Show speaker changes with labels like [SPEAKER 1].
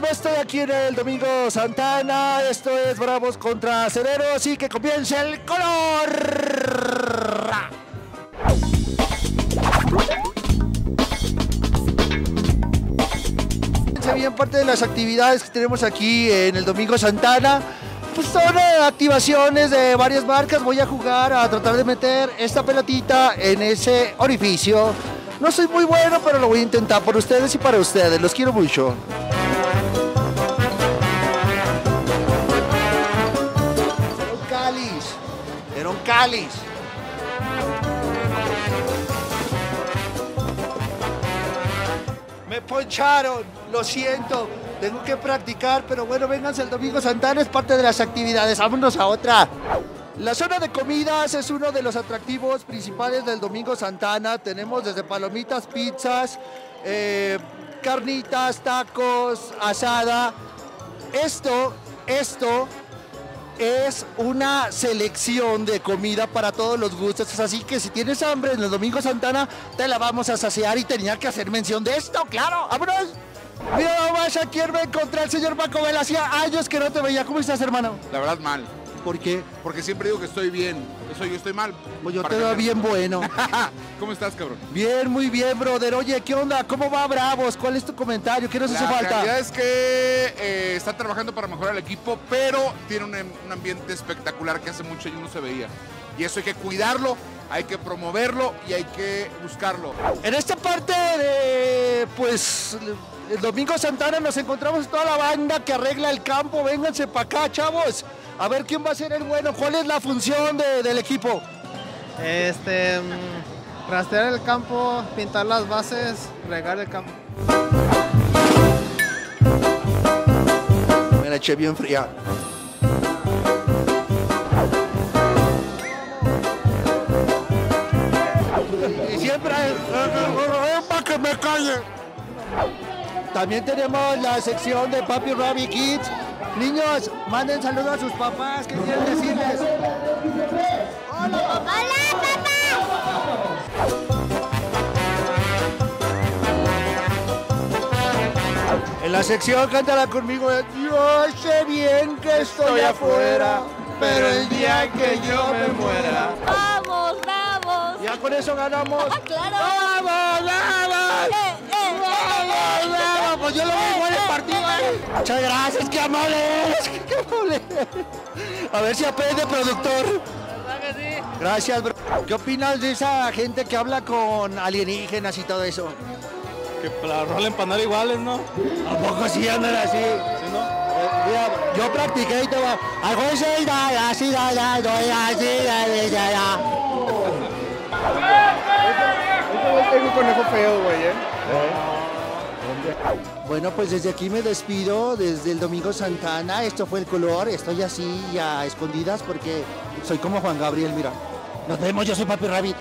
[SPEAKER 1] más estoy aquí en el Domingo Santana. Esto es Bravos contra Cereros y que comience el color. Bien, parte de las actividades que tenemos aquí en el Domingo Santana. Pues son eh, activaciones de varias marcas. Voy a jugar a tratar de meter esta pelotita en ese orificio. No soy muy bueno, pero lo voy a intentar por ustedes y para ustedes. Los quiero mucho. Cáliz. Me poncharon, lo siento. Tengo que practicar, pero bueno, vénganse el domingo Santana, es parte de las actividades. Vámonos a otra. La zona de comidas es uno de los atractivos principales del Domingo Santana. Tenemos desde palomitas, pizzas, eh, carnitas, tacos, asada. Esto, esto es una selección de comida para todos los gustos. Así que si tienes hambre en el Domingo Santana, te la vamos a saciar y tenía que hacer mención de esto, claro. ¡Vámonos! Mira, vamos, aquí me encontré al señor Paco Vela. Hacía años que no te veía. ¿Cómo estás, hermano?
[SPEAKER 2] La verdad, mal.
[SPEAKER 1] ¿Por qué?
[SPEAKER 2] Porque siempre digo que estoy bien. Eso yo estoy mal.
[SPEAKER 1] Pues yo te veo bien bueno.
[SPEAKER 2] ¿Cómo estás, cabrón?
[SPEAKER 1] Bien, muy bien, brother. Oye, ¿qué onda? ¿Cómo va Bravos? ¿Cuál es tu comentario? ¿Qué nos hace
[SPEAKER 2] La
[SPEAKER 1] falta?
[SPEAKER 2] realidad es que eh, está trabajando para mejorar el equipo, pero tiene un, em- un ambiente espectacular que hace mucho años no se veía. Y eso hay que cuidarlo, hay que promoverlo y hay que buscarlo.
[SPEAKER 1] En esta parte de, pues, el Domingo Santana nos encontramos toda la banda que arregla el campo. Vénganse para acá, chavos. A ver quién va a ser el bueno. ¿Cuál es la función de- del equipo?
[SPEAKER 3] Este, mm, rastrear el campo, pintar las bases, regar el campo.
[SPEAKER 1] Me la eché bien fría. Y siempre para que me calle. También tenemos la sección de Papi Rabbit Kids. Niños, manden saludos a sus papás. ¿Qué quieren decirles?
[SPEAKER 4] ¡Hola, papá!
[SPEAKER 1] En la sección cántala conmigo. Yo sé bien que estoy, afuera, pero el día que yo me muera.
[SPEAKER 4] ¡Vamos, vamos!
[SPEAKER 1] Ya con eso ganamos.
[SPEAKER 4] ¡Ah, claro!
[SPEAKER 1] ¡Vamos, vamos!
[SPEAKER 4] ¡Eh, eh,
[SPEAKER 1] ¡Vamos, vamos! Pues yo lo veo Muchas gracias, qué amable eres, qué amable. A ver si aprende, productor. Gracias, bro. ¿Qué opinas de esa gente que habla con alienígenas y todo eso?
[SPEAKER 5] Que la rola empanar iguales, ¿no?
[SPEAKER 1] ¿A poco sí andan así?
[SPEAKER 5] ¿Sí, no?
[SPEAKER 1] Eh, mira, yo practiqué y te va. Eso y da, así, da, da, doy, así, da, da, da, da.
[SPEAKER 3] Es un conejo feo, güey, ¿eh?
[SPEAKER 1] Bueno, pues desde aquí me despido, desde el Domingo Santana. Esto fue el color. Estoy así a escondidas porque soy como Juan Gabriel, mira. Nos vemos, yo soy Papi Rabbit.